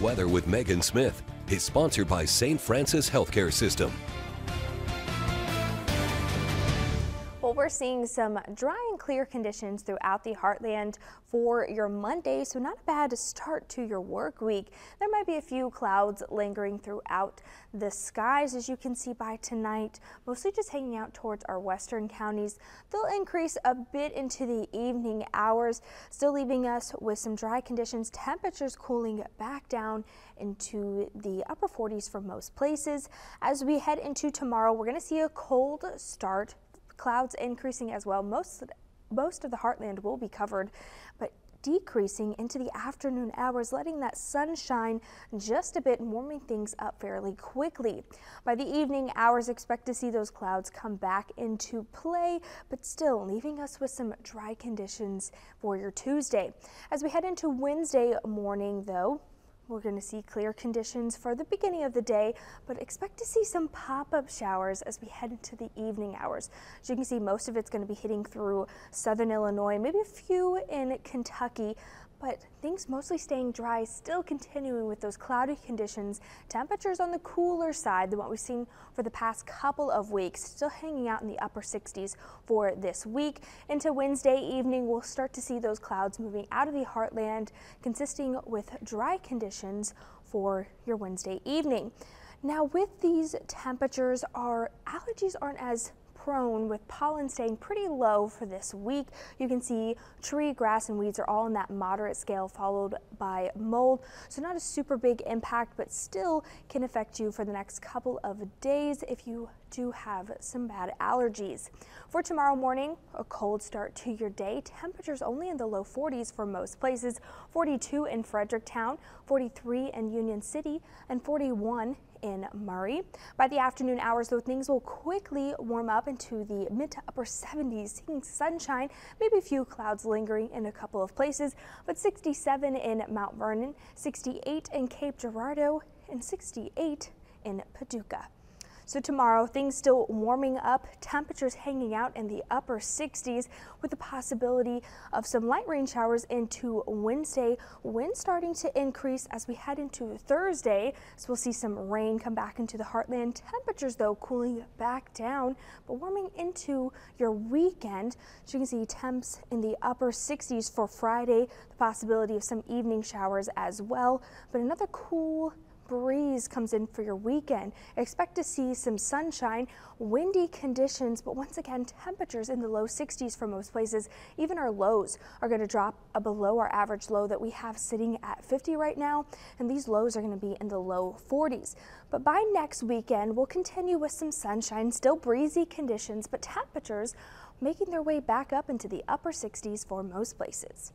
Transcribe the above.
Weather with Megan Smith is sponsored by St. Francis Healthcare System. Well, we're seeing some dry and clear conditions throughout the heartland for your Monday, so not a bad start to your work week. There might be a few clouds lingering throughout the skies, as you can see by tonight, mostly just hanging out towards our western counties. They'll increase a bit into the evening hours, still leaving us with some dry conditions, temperatures cooling back down into the upper 40s for most places. As we head into tomorrow, we're going to see a cold start Clouds increasing as well. Most most of the heartland will be covered, but decreasing into the afternoon hours, letting that sunshine just a bit, warming things up fairly quickly. By the evening hours, expect to see those clouds come back into play, but still leaving us with some dry conditions for your Tuesday. As we head into Wednesday morning, though, we're going to see clear conditions for the beginning of the day, but expect to see some pop-up showers as we head into the evening hours. As you can see, most of it's going to be hitting through southern Illinois, maybe a few in Kentucky, but things mostly staying dry, still continuing with those cloudy conditions. Temperatures on the cooler side than what we've seen for the past couple of weeks, still hanging out in the upper 60s for this week. Into Wednesday evening, we'll start to see those clouds moving out of the heartland, consisting with dry conditions for your Wednesday evening. Now with these temperatures, our allergies aren't as prone with pollen staying pretty low for this week. You can see tree, grass, and weeds are all in that moderate scale followed by mold. So not a super big impact, but still can affect you for the next couple of days if you do have some bad allergies. For tomorrow morning, a cold start to your day. Temperatures only in the low 40s for most places. 42 in Fredericktown, 43 in Union City, and 41 in Murray. By the afternoon hours, though, things will quickly warm up into the mid to upper 70s, seeing sunshine, maybe a few clouds lingering in a couple of places, but 67 in Mount Vernon, 68 in Cape Girardeau, and 68 in Paducah. So tomorrow, things still warming up, temperatures hanging out in the upper 60s with the possibility of some light rain showers into Wednesday. Wind starting to increase as we head into Thursday. So we'll see some rain come back into the heartland. Temperatures, though, cooling back down, but warming into your weekend. So you can see temps in the upper 60s for Friday, the possibility of some evening showers as well. But another cool breeze comes in for your weekend. Expect to see some sunshine, windy conditions, but once again, temperatures in the low 60s for most places. Even our lows are going to drop below our average low that we have sitting at 50 right now, and these lows are going to be in the low 40s. But by next weekend, we'll continue with some sunshine, still breezy conditions, but temperatures making their way back up into the upper 60s for most places.